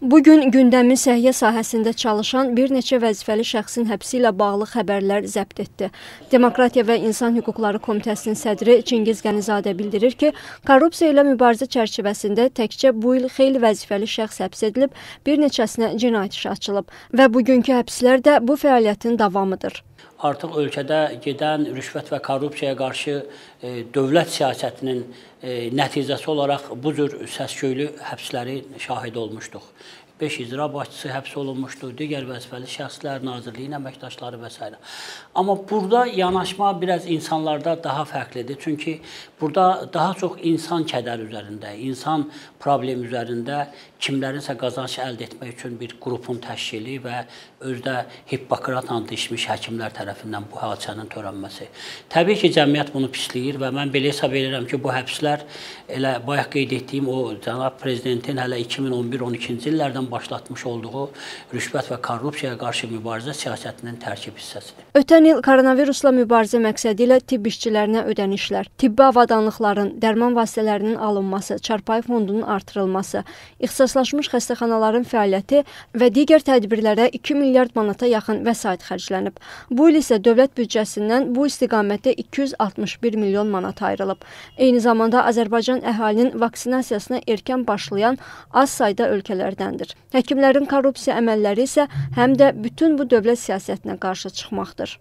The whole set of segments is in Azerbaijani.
Bu gün gündəmin səhiyyə sahəsində çalışan bir neçə vəzifəli şəxsin həbsi ilə bağlı xəbərlər zəbt etdi. Demokratiya və İnsan Hüquqları Komitəsinin sədri Çingiz Qənizadə bildirir ki, korrupsiya ilə mübarizə çərçivəsində təkcə bu il xeyli vəzifəli şəxs həbs edilib, bir neçəsinə cinayət işi açılıb və bugünkü həbslər də bu fəaliyyətin davamıdır. Artıq ölkədə gedən rüşvət və korrupsiyaya qarşı e, dövlət siyasətinin e, nəticəsi olaraq bu cür səsküylü həbsləri şahid olmuşduq. 5 icra başçısı həbs olunmuşdu, digər vəzifəli şəxslər, nazirliyin əməkdaşları və s. Amma burada yanaşma biraz insanlarda daha fərqlidir. Çünki burada daha çox insan kədər üzərində, insan problem üzərində kimlərinsə qazanc əldə etmək üçün bir qrupun təşkili və özdə Hippokrat and içmiş həkimlər tərəfindən bu hadisənin törənməsi. Təbii ki, cəmiyyət bunu pisləyir və mən belə hesab edirəm ki, bu həbslər elə bayaq qeyd etdiyim o cənab prezidentin hələ 2011-12-ci illərdən başlatmış olduğu rüşvət və korrupsiyaya qarşı mübarizə siyasətinin tərkib hissəsidir. Ötən il koronavirusla mübarizə məqsədi ilə tibb işçilərinə ödənişlər, tibbi avadanlıqların, dərman vasitələrinin alınması, çarpayı fondunun artırılması, ixtisaslaşmış xəstəxanaların fəaliyyəti və digər tədbirlərə 2 milyard manata yaxın vəsait xərclənib. Bu il isə dövlət büdcəsindən bu istiqamətdə 261 milyon manat ayrılıb. Eyni zamanda Azərbaycan əhalinin vaksinasiyasına erkən başlayan az sayda ölkələrdəndir. Həkimlərin korrupsiya əməlləri isə həm də bütün bu dövlət siyasətinə qarşı çıxmaqdır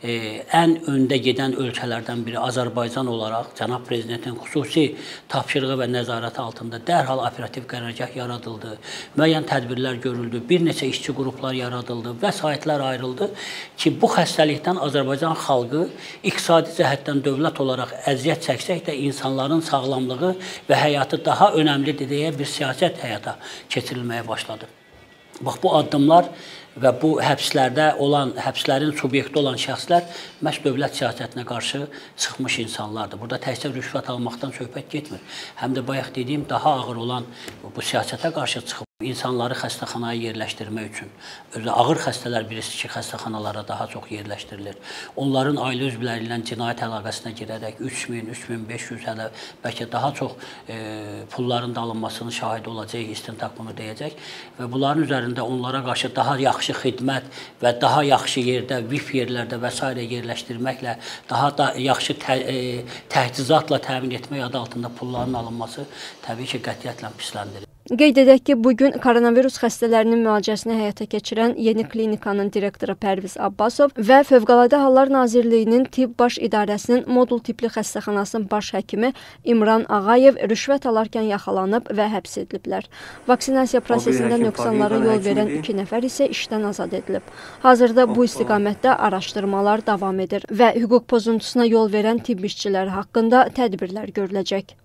ən öndə gedən ölkələrdən biri Azərbaycan olaraq cənab prezidentin xüsusi tapşırığı və nəzarəti altında dərhal operativ qərargah yaradıldı. Müəyyən tədbirlər görüldü, bir neçə işçi qruplar yaradıldı, vəsaitlər ayrıldı ki, bu xəstəlikdən Azərbaycan xalqı iqtisadi cəhətdən dövlət olaraq əziyyət çəksək də insanların sağlamlığı və həyatı daha önəmlidir deyə bir siyasət həyata keçirilməyə başladı. Bax bu addımlar və bu həbslərdə olan, həbslərin subyekti olan şəxslər məhz dövlət siyasətinə qarşı çıxmış insanlardır. Burada təkcə rüşvət almaqdan söhbət getmir. Həm də bayaq dediyim daha ağır olan bu siyasətə qarşı çıxıb insanları xəstəxanaya yerləşdirmək üçün. Özü ağır xəstələr birisi ki, xəstəxanalara daha çox yerləşdirilir. Onların ailə üzvləri ilə cinayət əlaqəsinə girərək 3000, 3500 hələ bəlkə daha çox e, pulların da alınmasının şahidi olacaq, istintaq bunu deyəcək və bunların üzərində onlara qarşı daha yaxşı xidmət və daha yaxşı yerdə, VIP yerlərdə və s. yerləşdirməklə daha da yaxşı tə, e, təchizatla təmin etmək adı altında pulların alınması təbii ki, qətiyyətlə pisləndirir. Qeyd edək ki, bu gün koronavirus xəstələrinin müalicəsini həyata keçirən yeni klinikanın direktoru Pərviz Abbasov və Fövqəladə Hallar Nazirliyinin Tibb Baş İdarəsinin modul tipli xəstəxanasının baş həkimi İmran Ağayev rüşvət alarkən yaxalanıb və həbs ediliblər. Vaksinasiya prosesində nöqsanlara yol verən iki nəfər isə işdən azad edilib. Hazırda bu istiqamətdə araşdırmalar davam edir və hüquq pozuntusuna yol verən tibb işçiləri haqqında tədbirlər görüləcək.